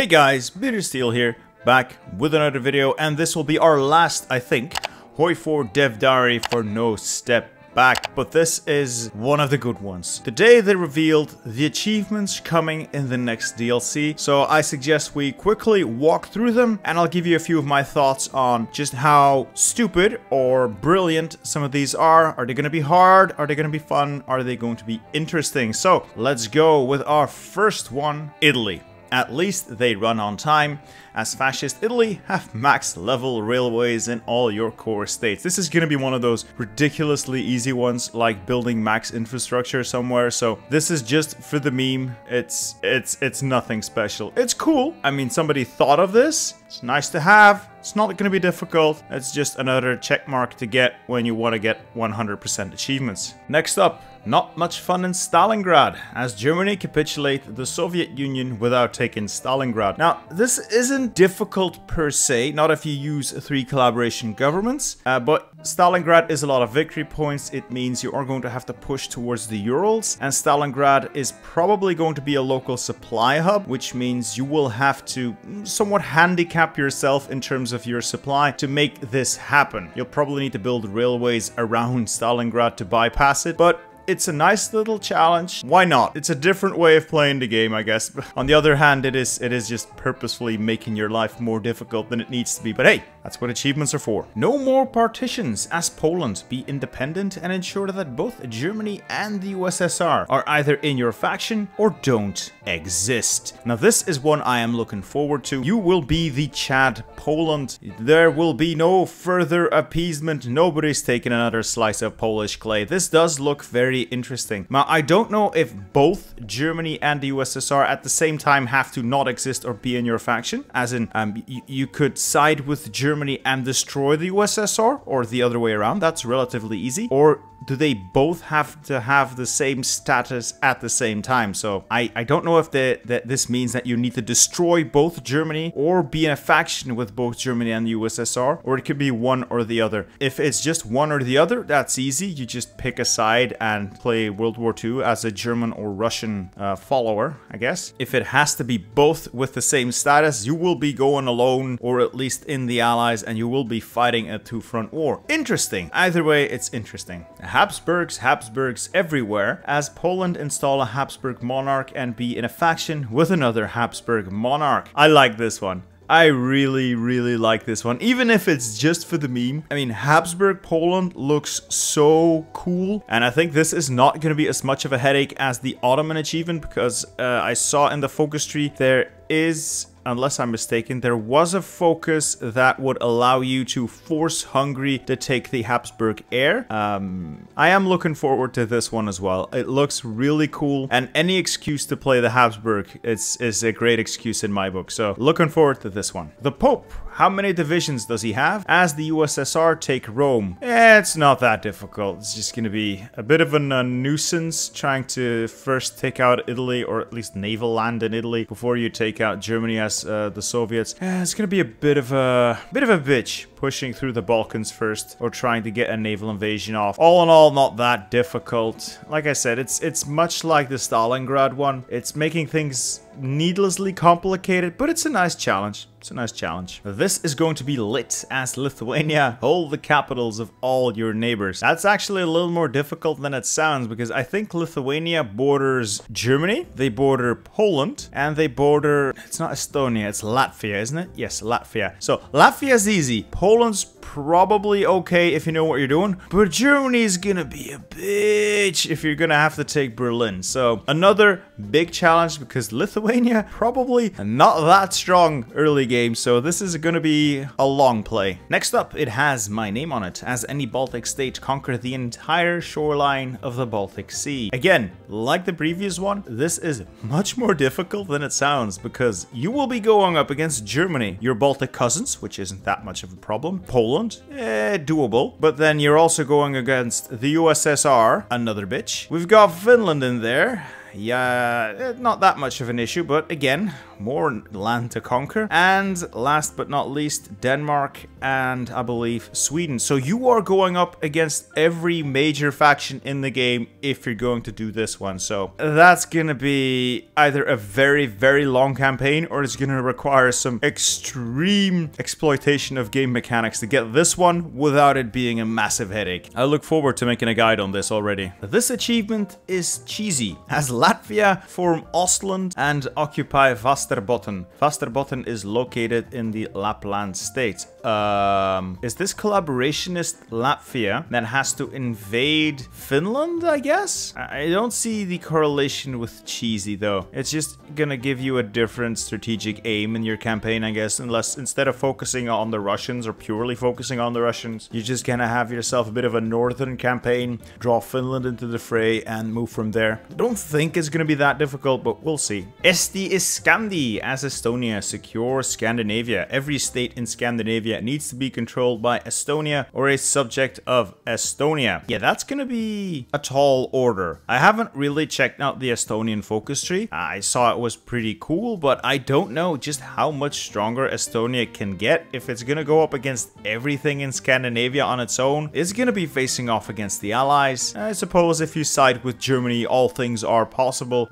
Hey guys, Bitter Steel here, back with another video, and this will be our last, I think, Hoi 4 Dev Diary for No Step Back, but this is one of the good ones. Today they revealed the achievements coming in the next DLC, so I suggest we quickly walk through them, and I'll give you a few of my thoughts on just how stupid or brilliant some of these are. Are they going to be hard? Are they going to be fun? Are they going to be interesting? So let's go with our first one, Italy. At least they run on time, as fascist Italy have max level railways in all your core states. This is gonna be one of those ridiculously easy ones, like building max infrastructure somewhere, so this is just for the meme. It's, it's, it's nothing special. It's cool. I mean, somebody thought of this. It's nice to have. It's not going to be difficult. It's just another check mark to get when you want to get 100% achievements. Next up, not much fun in Stalingrad, as Germany capitulate the Soviet Union without taking Stalingrad. Now, this isn't difficult per se, not if you use three collaboration governments, uh, but Stalingrad is a lot of victory points. It means you are going to have to push towards the Urals, and Stalingrad is probably going to be a local supply hub, which means you will have to somewhat handicap yourself in terms of your supply to make this happen. You'll probably need to build railways around Stalingrad to bypass it, but it's a nice little challenge. Why not? It's a different way of playing the game, I guess. on the other hand, it is it is just purposefully making your life more difficult than it needs to be. But hey, that's what achievements are for. No more partitions as Poland. Be independent and ensure that both Germany and the USSR are either in your faction or don't exist. Now this is one I am looking forward to. You will be the Chad Poland. There will be no further appeasement. Nobody's taking another slice of Polish clay. This does look very interesting. Now I don't know if both Germany and the USSR at the same time have to not exist or be in your faction. As in, um, you could side with Germany Germany and destroy the USSR, or the other way around, that's relatively easy. Or do they both have to have the same status at the same time? So I, I don't know if the, that this means that you need to destroy both Germany or be in a faction with both Germany and the USSR, or it could be one or the other. If it's just one or the other, that's easy. You just pick a side and play World War II as a German or Russian uh, follower, I guess. If it has to be both with the same status, you will be going alone, or at least in the Allies, and you will be fighting a two-front war. Interesting. Either way, it's interesting. Habsburgs, Habsburgs everywhere, as Poland install a Habsburg monarch and be in a faction with another Habsburg monarch. I like this one. I really, really like this one, even if it's just for the meme. I mean, Habsburg Poland looks so cool, and I think this is not going to be as much of a headache as the Ottoman achievement, because uh, I saw in the focus tree there is unless I'm mistaken, there was a focus that would allow you to force Hungary to take the Habsburg heir. Um, I am looking forward to this one as well. It looks really cool, and any excuse to play the Habsburg is, is a great excuse in my book, so looking forward to this one. The Pope how many divisions does he have? As the USSR take Rome. Eh, it's not that difficult. It's just gonna be a bit of a nuisance trying to first take out Italy, or at least naval land in Italy, before you take out Germany as uh, the Soviets. Eh, it's gonna be a bit of a bit of a bitch pushing through the Balkans first or trying to get a naval invasion off. All in all, not that difficult. Like I said, it's it's much like the Stalingrad one. It's making things needlessly complicated, but it's a nice challenge. It's a nice challenge. This is going to be lit as Lithuania hold the capitals of all your neighbors. That's actually a little more difficult than it sounds because I think Lithuania borders Germany, they border Poland, and they border... It's not Estonia, it's Latvia, isn't it? Yes, Latvia. So Latvia is easy. Poland's probably okay if you know what you're doing, but Germany's gonna be a bitch if you're gonna have to take Berlin. So another big challenge because Lithuania probably not that strong early game, so this is gonna be a long play. Next up, it has my name on it, as any Baltic state conquer the entire shoreline of the Baltic Sea. Again, like the previous one, this is much more difficult than it sounds, because you will be going up against Germany, your Baltic cousins, which isn't that much of a problem, Poland, eh, doable, but then you're also going against the USSR, another bitch. We've got Finland in there, yeah, eh, not that much of an issue, but again, more land to conquer. And last but not least, Denmark and I believe Sweden. So you are going up against every major faction in the game if you're going to do this one. So that's gonna be either a very, very long campaign or it's gonna require some extreme exploitation of game mechanics to get this one without it being a massive headache. I look forward to making a guide on this already. This achievement is cheesy, as Latvia form Ostland and occupy Vasterbotten. Vasterbotten is located in the Lapland state. Um, is this collaborationist Latvia that has to invade Finland, I guess? I don't see the correlation with cheesy though. It's just gonna give you a different strategic aim in your campaign, I guess, unless instead of focusing on the Russians or purely focusing on the Russians, you're just gonna have yourself a bit of a northern campaign, draw Finland into the fray and move from there. I don't think it's gonna be that difficult, but we'll see. Esti is Scandi as Estonia secure Scandinavia. Every state in Scandinavia needs to be controlled by Estonia or a subject of Estonia. Yeah, that's gonna be a tall order. I haven't really checked out the Estonian focus tree. I saw it was pretty cool, but I don't know just how much stronger Estonia can get if it's gonna go up against everything in Scandinavia on its own. It's gonna be facing off against the allies. I suppose if you side with Germany, all things are possible,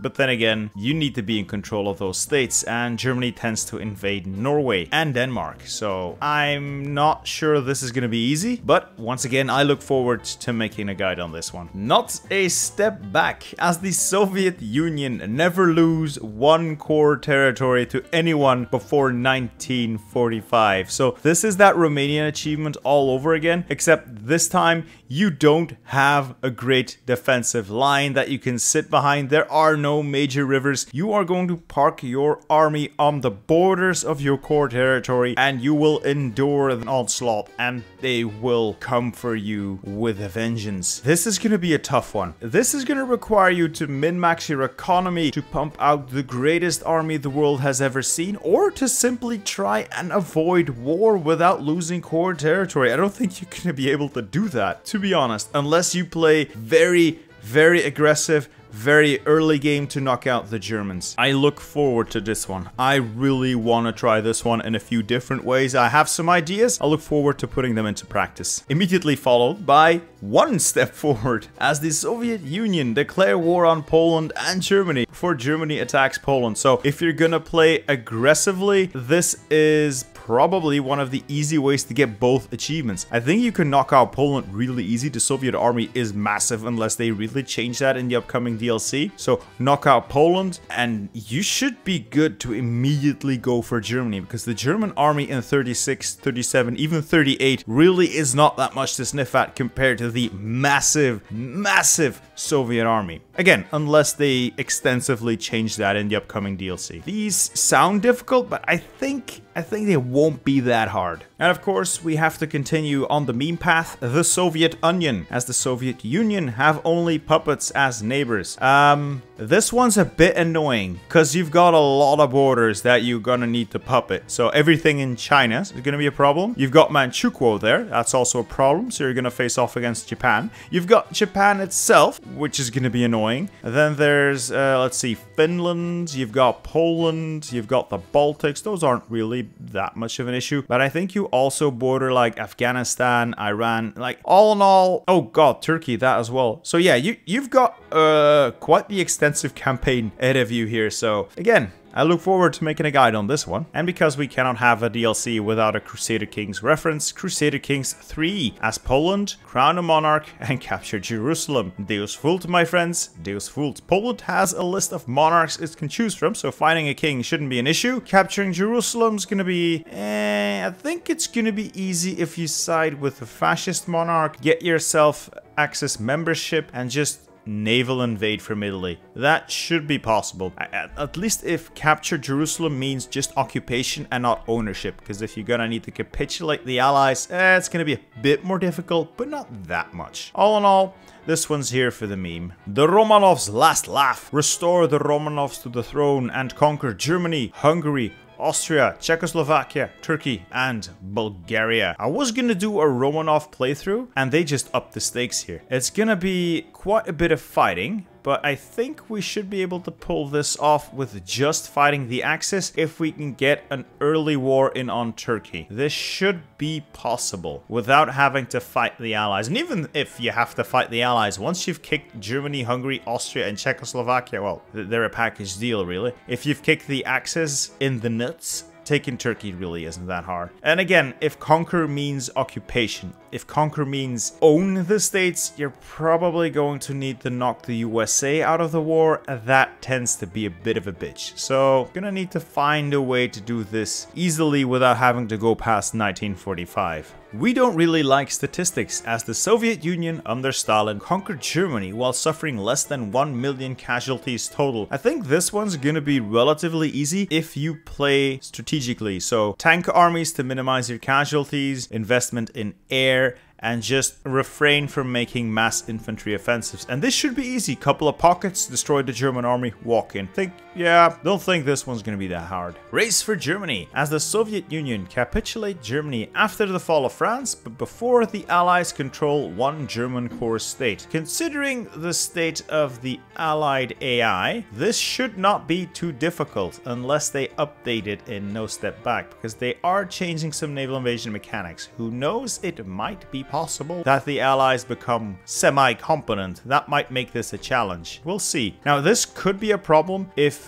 but then again, you need to be in control of those states, and Germany tends to invade Norway and Denmark, so I'm not sure this is gonna be easy, but once again, I look forward to making a guide on this one. Not a step back, as the Soviet Union never lose one core territory to anyone before 1945. So this is that Romanian achievement all over again, except this time you don't have a great defensive line that you can sit behind. There are no major rivers. You are going to park your army on the borders of your core territory and you will endure an onslaught and they will come for you with a vengeance. This is going to be a tough one. This is going to require you to min-max your economy to pump out the greatest army the world has ever seen or to simply try and avoid war without losing core territory. I don't think you're going to be able to do that. To be honest, unless you play very, very aggressive very early game to knock out the Germans. I look forward to this one. I really want to try this one in a few different ways. I have some ideas. I look forward to putting them into practice. Immediately followed by one step forward as the Soviet Union declare war on Poland and Germany before Germany attacks Poland. So if you're gonna play aggressively, this is probably one of the easy ways to get both achievements. I think you can knock out Poland really easy. The Soviet army is massive unless they really change that in the upcoming DLC. So knock out Poland and you should be good to immediately go for Germany because the German army in 36, 37, even 38 really is not that much to sniff at compared to the massive, massive Soviet army. Again, unless they extensively change that in the upcoming DLC. These sound difficult, but I think I think they won't be that hard. And of course, we have to continue on the meme path, the Soviet Onion, as the Soviet Union have only puppets as neighbors. Um, this one's a bit annoying, because you've got a lot of borders that you're gonna need to puppet. So everything in China is gonna be a problem. You've got Manchukuo there, that's also a problem, so you're gonna face off against Japan. You've got Japan itself, which is gonna be annoying. Then there's, uh, let's see, Finland, you've got Poland, you've got the Baltics, those aren't really that much of an issue. But I think you also border like Afghanistan, Iran, like all in all, oh god, Turkey, that as well. So yeah, you, you've got uh, quite the extensive campaign ahead of you here. So again, I look forward to making a guide on this one. And because we cannot have a DLC without a Crusader Kings reference, Crusader Kings 3 as Poland, crown a monarch, and capture Jerusalem. Deus Vult, my friends, Deus Vult. Poland has a list of monarchs it can choose from, so finding a king shouldn't be an issue. Capturing Jerusalem's gonna be... Eh, I think it's gonna be easy if you side with a fascist monarch, get yourself Axis membership, and just naval invade from Italy. That should be possible. At least if capture Jerusalem means just occupation and not ownership. Because if you're gonna need to capitulate the allies, eh, it's gonna be a bit more difficult, but not that much. All in all, this one's here for the meme. The Romanovs' last laugh. Restore the Romanovs to the throne and conquer Germany, Hungary, Austria, Czechoslovakia, Turkey, and Bulgaria. I was gonna do a Romanov playthrough, and they just upped the stakes here. It's gonna be quite a bit of fighting, but I think we should be able to pull this off with just fighting the Axis if we can get an early war in on Turkey. This should be possible without having to fight the Allies. And even if you have to fight the Allies, once you've kicked Germany, Hungary, Austria, and Czechoslovakia, well, they're a package deal, really. If you've kicked the Axis in the nuts, taking Turkey really isn't that hard. And again, if conquer means occupation, if conquer means own the states, you're probably going to need to knock the USA out of the war. That tends to be a bit of a bitch. So gonna need to find a way to do this easily without having to go past 1945. We don't really like statistics, as the Soviet Union under Stalin conquered Germany while suffering less than 1 million casualties total. I think this one's gonna be relatively easy if you play strategically. So tank armies to minimize your casualties, investment in air, and just refrain from making mass infantry offensives. And this should be easy. Couple of pockets, destroy the German army, walk in. Think, yeah, don't think this one's gonna be that hard. Race for Germany. As the Soviet Union capitulate Germany after the fall of France, but before the Allies control one German core state. Considering the state of the Allied AI, this should not be too difficult unless they update it in No Step Back, because they are changing some naval invasion mechanics. Who knows, it might be possible that the allies become semi-competent. That might make this a challenge. We'll see. Now, this could be a problem if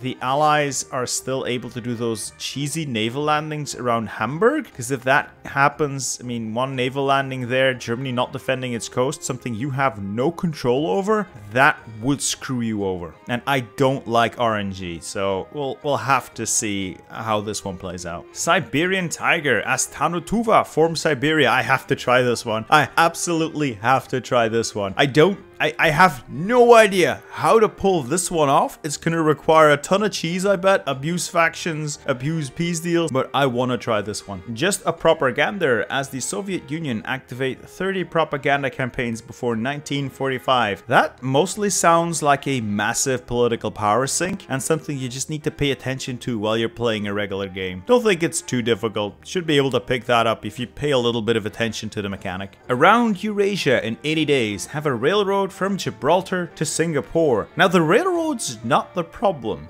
the Allies are still able to do those cheesy naval landings around Hamburg. Because if that happens, I mean, one naval landing there, Germany not defending its coast, something you have no control over, that would screw you over. And I don't like RNG, so we'll, we'll have to see how this one plays out. Siberian Tiger, as Tannu Tuva forms Siberia. I have to try this one. I absolutely have to try this one. I don't I, I have no idea how to pull this one off. It's gonna require a ton of cheese, I bet. Abuse factions, abuse peace deals, but I wanna try this one. Just a propaganda as the Soviet Union activate 30 propaganda campaigns before 1945. That mostly sounds like a massive political power sink and something you just need to pay attention to while you're playing a regular game. Don't think it's too difficult. Should be able to pick that up if you pay a little bit of attention to the mechanic. Around Eurasia in 80 days, have a railroad from Gibraltar to Singapore. Now the railroad's not the problem.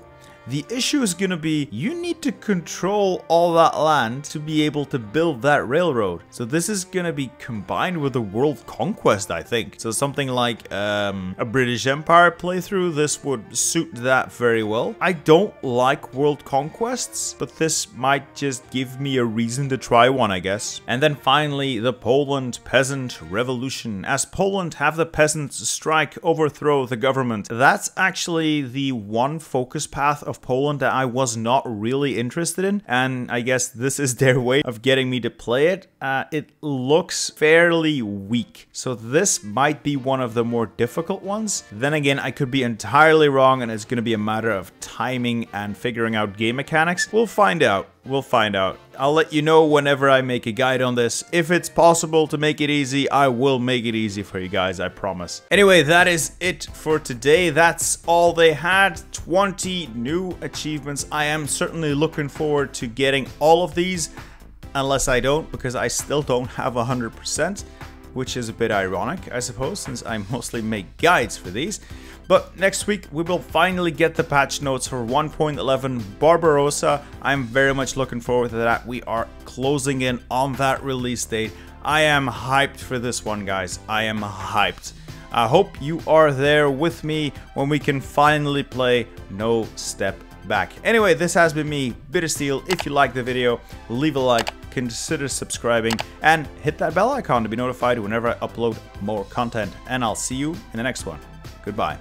The issue is going to be you need to control all that land to be able to build that railroad. So this is going to be combined with a world conquest, I think. So something like um, a British Empire playthrough, this would suit that very well. I don't like world conquests, but this might just give me a reason to try one, I guess. And then finally, the Poland Peasant Revolution. As Poland have the peasants strike, overthrow the government. That's actually the one focus path of of Poland that I was not really interested in, and I guess this is their way of getting me to play it. Uh, it looks fairly weak, so this might be one of the more difficult ones. Then again, I could be entirely wrong, and it's going to be a matter of timing and figuring out game mechanics. We'll find out. We'll find out. I'll let you know whenever I make a guide on this. If it's possible to make it easy, I will make it easy for you guys, I promise. Anyway, that is it for today. That's all they had. 20 new achievements. I am certainly looking forward to getting all of these, unless I don't, because I still don't have 100%, which is a bit ironic, I suppose, since I mostly make guides for these. But next week, we will finally get the patch notes for 1.11 Barbarossa. I'm very much looking forward to that. We are closing in on that release date. I am hyped for this one, guys. I am hyped. I hope you are there with me when we can finally play No Step Back. Anyway, this has been me, Bittersteel. If you like the video, leave a like, consider subscribing, and hit that bell icon to be notified whenever I upload more content. And I'll see you in the next one. Goodbye.